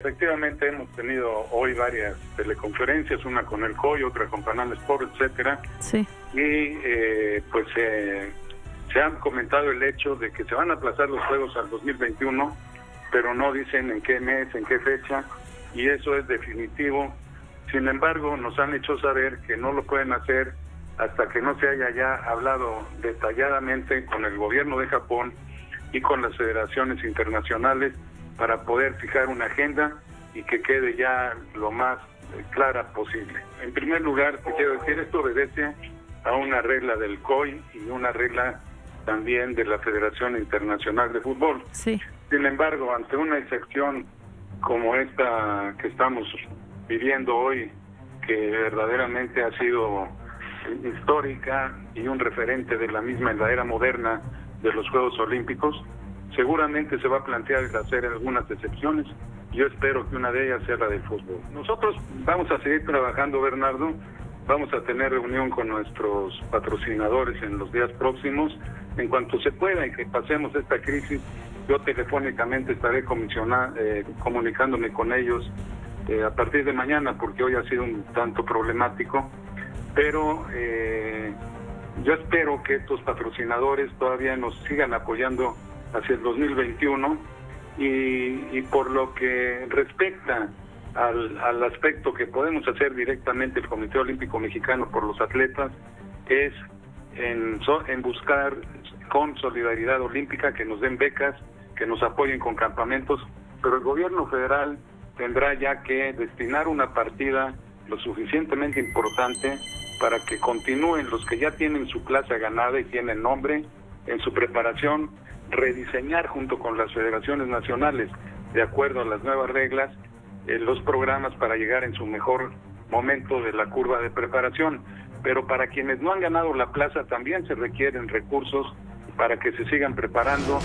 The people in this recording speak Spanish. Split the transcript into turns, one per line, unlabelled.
Efectivamente hemos tenido hoy varias teleconferencias, una con el COI, otra con Canal Sport, etcétera.
Sí.
Y eh, pues eh, se han comentado el hecho de que se van a aplazar los juegos al 2021, pero no dicen en qué mes, en qué fecha, y eso es definitivo. Sin embargo, nos han hecho saber que no lo pueden hacer hasta que no se haya ya hablado detalladamente con el gobierno de Japón y con las federaciones internacionales para poder fijar una agenda y que quede ya lo más eh, clara posible. En primer lugar, te quiero decir, esto obedece a una regla del COI y una regla también de la Federación Internacional de Fútbol.
Sí.
Sin embargo, ante una excepción como esta que estamos viviendo hoy, que verdaderamente ha sido histórica y un referente de la misma en la era moderna de los Juegos Olímpicos, seguramente se va a plantear el hacer algunas excepciones. Yo espero que una de ellas sea la del fútbol. Nosotros vamos a seguir trabajando, Bernardo. Vamos a tener reunión con nuestros patrocinadores en los días próximos. En cuanto se pueda y que pasemos esta crisis, yo telefónicamente estaré eh, comunicándome con ellos eh, a partir de mañana, porque hoy ha sido un tanto problemático. Pero eh, yo espero que estos patrocinadores todavía nos sigan apoyando hacia el 2021 y, por lo que respecta al, al, aspecto que podemos hacer directamente el Comité Olímpico Mexicano por los atletas es en, en buscar con solidaridad olímpica que nos den becas, que nos apoyen con campamentos, pero el gobierno federal tendrá ya que destinar una partida lo suficientemente importante para que continúen los que ya tienen su plaza ganada y tienen nombre en su preparación rediseñar junto con las federaciones nacionales, de acuerdo a las nuevas reglas, eh, los programas para llegar en su mejor momento de la curva de preparación. Pero para quienes no han ganado la plaza también se requieren recursos para que se sigan preparando